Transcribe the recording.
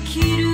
生きる